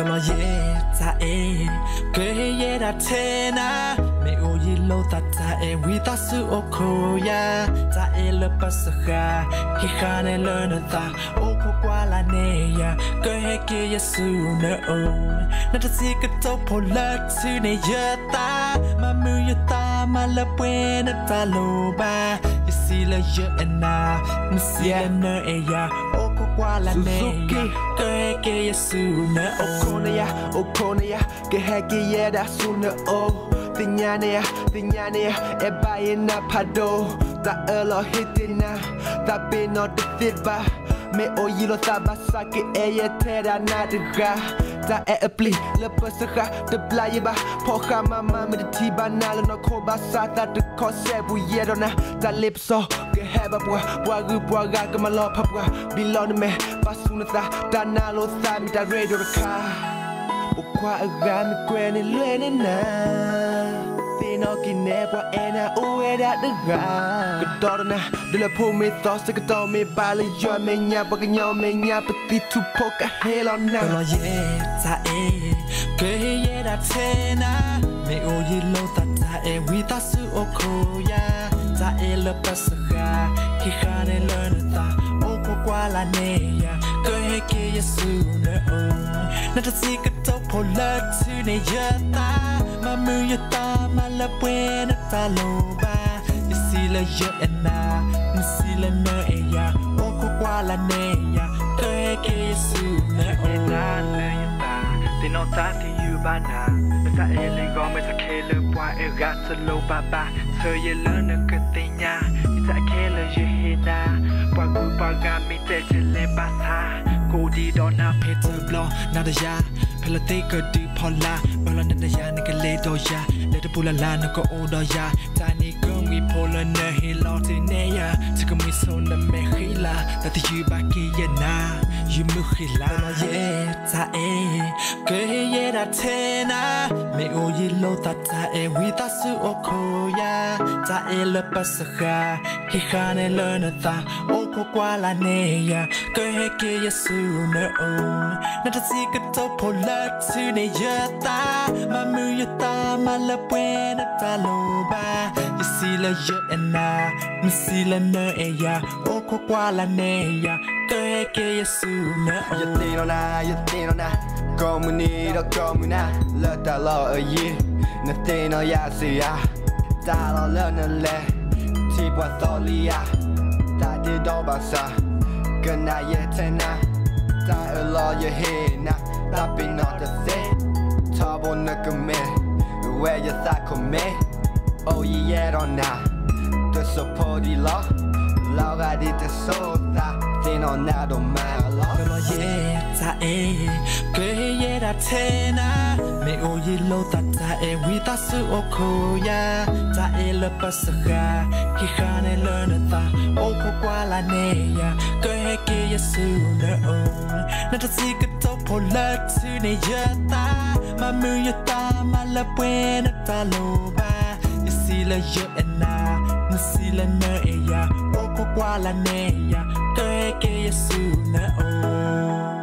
Pendant hier, ça est, que hier la tena. Mais où il t'a ta et oui ta su okoya. Ta et le pasaha, qui kane le nata. Oh pourquoi la neya, que he qui su sous o Na ta si ka to pour le tu ne yeta. Ma ta ma le buena ta lo loba. Ici le je et na, monsieur ne et ya. Oh wala Suzuki. Kwe ke yesu me Okone ya, okone ya Kehe ki ya, tinyane ya Eba ina pado. Ta elo hitina Ta pino de thiba Me oyilo lo Eye tera nadiga Eye စာအပလီလပစခတပလာယဘဖောခမမမတတီဘာနာလနခောဘာစာတတခောဆေဘူးယေရနာတလစ်စောကဟဘပွားပွားကူပွားကကမလောဖပွားဘီလောနမေပါဆုနတာတနာလောသမီတရေဒိုခါဘခွာအဂမ်ကွဲနေလွဲနေနာ no kine po ena ueda de ga 떠나 들려 품이 떠서 그 떠미 발리 여매냐 버그 여매냐 빛이 투포가 헤러나 너의 자에 그의 라테나 내 오이 로다 자에 위다스 오코야 자에 러버스가 기간에 르는다 오고 과라네야 그의 기에 수는 나 자식 그쪽 볼러 투네 여다 마무였다 말라 부에는 달로바 စီလရအနာမစီလနာအရာဘခုကွာလာနေရာတဲကေစုနာအနာနေတာတင်တော့တာတီယူပါနာမစအဲလေကောမစခဲလပွားအရတ်စလိုပါပါဆွေရလနကတိညာစခဲလရဟေနာပကူပကမီတဲချလေပါသာကိုဒီတော့နာဖေတဘလနာဒယာဖလတေကဒီဖော်လာဘလနနယာနကလေတော့ယာလက်တပူလာလာနကအိုတော့ယာတာနီကော 위폴라 내 힐러티 내야 지금 이 손은 매힐라 나도 유밖에 나 유무힐라 너의 자에 그의 라테나 매우 일로 다자에 위다스 오코야 자에 르빠스하 기한에 르는다 오코과라 내야 그의 기의 수는 나도 지금도 폴라 투네였다 마무였다 말라 부에나 달로 si la je ena mi si la e ya o kwa la ne ya te ke yesu ne ya te no na ya te no na ko mu ni ro ko na lo e na te ya si ya ta lo le ne le ti po to ya ta di do ba sa ke na ye te na ta e lo ye he na ta pi no te se ta bo na me where you thought come me oljejägarna Dessa podilar Lara lite sådda Dina när de är Velojeta e Köyera tena Me oji lota ta e eh, Wita su okoya Ta eh, e lepa seha Kihane lerneta Oko kuala neya Köhe kiya sune o Nata tika topo Lertu ne yata Mamu yata Malapwena taloba si la je en la na si la na e ya ko ko kwa la ne ya ke ke yesu na o oh.